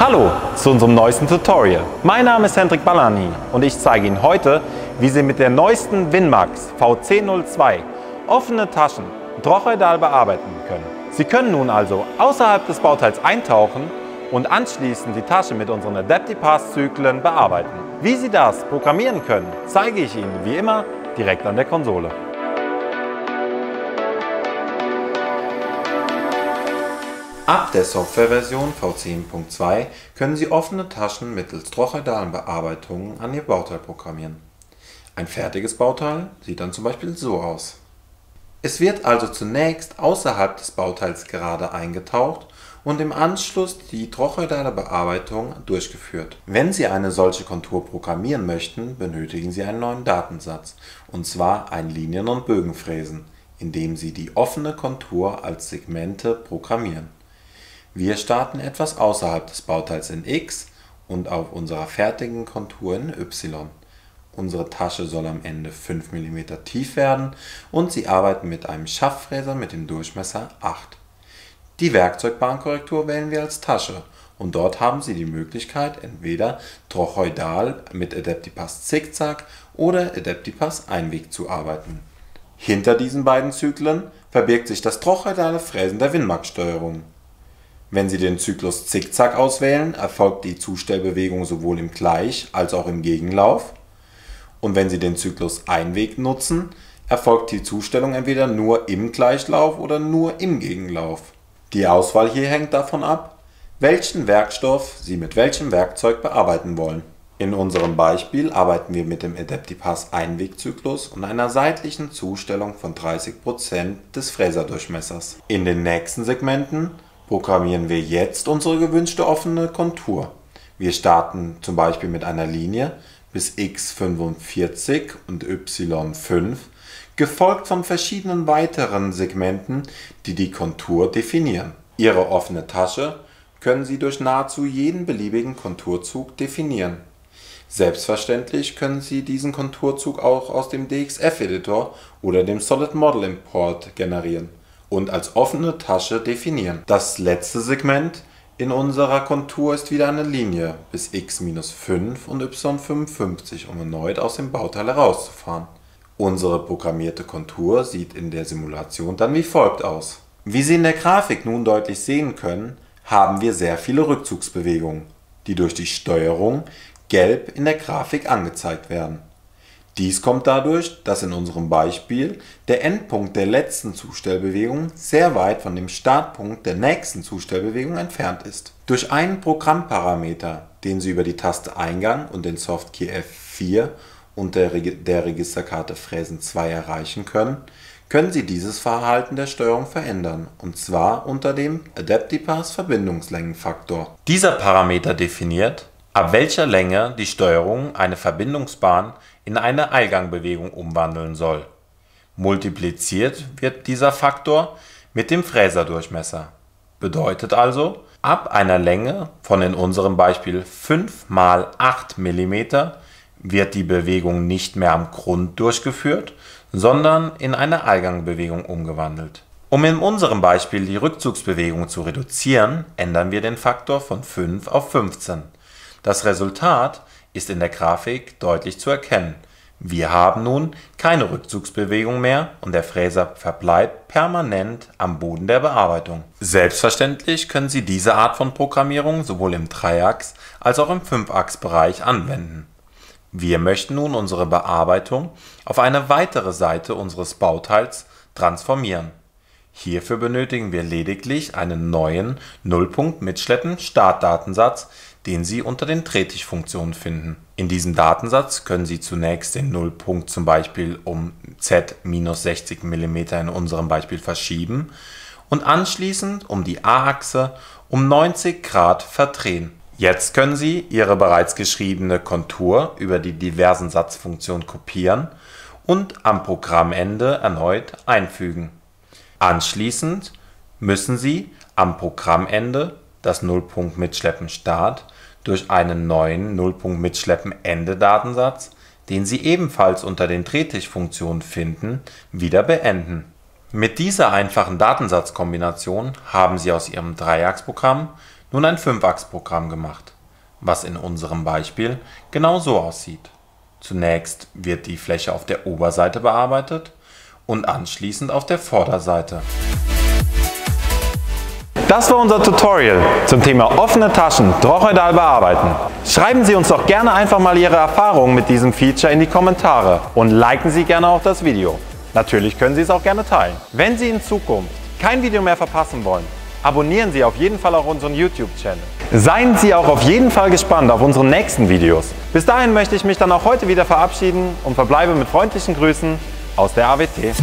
Hallo zu unserem neuesten Tutorial. Mein Name ist Hendrik Ballani und ich zeige Ihnen heute, wie Sie mit der neuesten Winmax VC02 offene Taschen trochoidal bearbeiten können. Sie können nun also außerhalb des Bauteils eintauchen und anschließend die Tasche mit unseren Adaptipath-Zyklen bearbeiten. Wie Sie das programmieren können, zeige ich Ihnen wie immer direkt an der Konsole. Ab der Softwareversion V10.2 können Sie offene Taschen mittels trochoidalen Bearbeitungen an Ihr Bauteil programmieren. Ein fertiges Bauteil sieht dann zum Beispiel so aus. Es wird also zunächst außerhalb des Bauteils gerade eingetaucht und im Anschluss die trochoidale Bearbeitung durchgeführt. Wenn Sie eine solche Kontur programmieren möchten, benötigen Sie einen neuen Datensatz, und zwar ein Linien- und Bögenfräsen, in dem Sie die offene Kontur als Segmente programmieren. Wir starten etwas außerhalb des Bauteils in X und auf unserer fertigen Kontur in Y. Unsere Tasche soll am Ende 5 mm tief werden und Sie arbeiten mit einem Schaftfräser mit dem Durchmesser 8. Die Werkzeugbahnkorrektur wählen wir als Tasche und dort haben Sie die Möglichkeit entweder trochoidal mit Adaptipass Zickzack oder Adaptipass Einweg zu arbeiten. Hinter diesen beiden Zyklen verbirgt sich das trochoidale Fräsen der Winmax-Steuerung wenn Sie den Zyklus Zickzack auswählen, erfolgt die Zustellbewegung sowohl im Gleich als auch im Gegenlauf. Und wenn Sie den Zyklus Einweg nutzen, erfolgt die Zustellung entweder nur im Gleichlauf oder nur im Gegenlauf. Die Auswahl hier hängt davon ab, welchen Werkstoff Sie mit welchem Werkzeug bearbeiten wollen. In unserem Beispiel arbeiten wir mit dem Adaptipass Einwegzyklus und einer seitlichen Zustellung von 30% des Fräserdurchmessers. In den nächsten Segmenten programmieren wir jetzt unsere gewünschte offene Kontur. Wir starten zum Beispiel mit einer Linie bis x45 und y5, gefolgt von verschiedenen weiteren Segmenten, die die Kontur definieren. Ihre offene Tasche können Sie durch nahezu jeden beliebigen Konturzug definieren. Selbstverständlich können Sie diesen Konturzug auch aus dem DXF-Editor oder dem Solid Model Import generieren und als offene Tasche definieren. Das letzte Segment in unserer Kontur ist wieder eine Linie bis x-5 und y55, um erneut aus dem Bauteil herauszufahren. Unsere programmierte Kontur sieht in der Simulation dann wie folgt aus. Wie Sie in der Grafik nun deutlich sehen können, haben wir sehr viele Rückzugsbewegungen, die durch die Steuerung gelb in der Grafik angezeigt werden dies kommt dadurch, dass in unserem Beispiel der Endpunkt der letzten Zustellbewegung sehr weit von dem Startpunkt der nächsten Zustellbewegung entfernt ist. Durch einen Programmparameter, den Sie über die Taste Eingang und den Softkey F4 unter der Registerkarte Fräsen 2 erreichen können, können Sie dieses Verhalten der Steuerung verändern, und zwar unter dem Adaptipath Verbindungslängenfaktor. Dieser Parameter definiert, ab welcher Länge die Steuerung eine Verbindungsbahn in eine Eilgangbewegung umwandeln soll. Multipliziert wird dieser Faktor mit dem Fräserdurchmesser. Bedeutet also, ab einer Länge von in unserem Beispiel 5 mal 8 mm wird die Bewegung nicht mehr am Grund durchgeführt, sondern in eine Eilgangbewegung umgewandelt. Um in unserem Beispiel die Rückzugsbewegung zu reduzieren, ändern wir den Faktor von 5 auf 15. Das Resultat ist in der Grafik deutlich zu erkennen. Wir haben nun keine Rückzugsbewegung mehr und der Fräser verbleibt permanent am Boden der Bearbeitung. Selbstverständlich können Sie diese Art von Programmierung sowohl im Dreiachs- als auch im Fünfachsbereich anwenden. Wir möchten nun unsere Bearbeitung auf eine weitere Seite unseres Bauteils transformieren. Hierfür benötigen wir lediglich einen neuen Nullpunkt-Mitschleppen-Startdatensatz, den Sie unter den Drehtischfunktionen finden. In diesem Datensatz können Sie zunächst den Nullpunkt zum Beispiel um z-60 mm in unserem Beispiel verschieben und anschließend um die a-Achse um 90 Grad verdrehen. Jetzt können Sie Ihre bereits geschriebene Kontur über die diversen Satzfunktionen kopieren und am Programmende erneut einfügen. Anschließend müssen Sie am Programmende das Nullpunkt Mitschleppen Start durch einen neuen Nullpunkt Mitschleppen Ende Datensatz, den Sie ebenfalls unter den Drehtischfunktionen finden, wieder beenden. Mit dieser einfachen Datensatzkombination haben Sie aus Ihrem Dreiachsprogramm nun ein Fünfachsprogramm gemacht, was in unserem Beispiel genau so aussieht. Zunächst wird die Fläche auf der Oberseite bearbeitet und anschließend auf der Vorderseite. Das war unser Tutorial zum Thema offene Taschen Drochoidal bearbeiten. Schreiben Sie uns doch gerne einfach mal Ihre Erfahrungen mit diesem Feature in die Kommentare und liken Sie gerne auch das Video. Natürlich können Sie es auch gerne teilen. Wenn Sie in Zukunft kein Video mehr verpassen wollen, abonnieren Sie auf jeden Fall auch unseren YouTube-Channel. Seien Sie auch auf jeden Fall gespannt auf unsere nächsten Videos. Bis dahin möchte ich mich dann auch heute wieder verabschieden und verbleibe mit freundlichen Grüßen aus der AWT.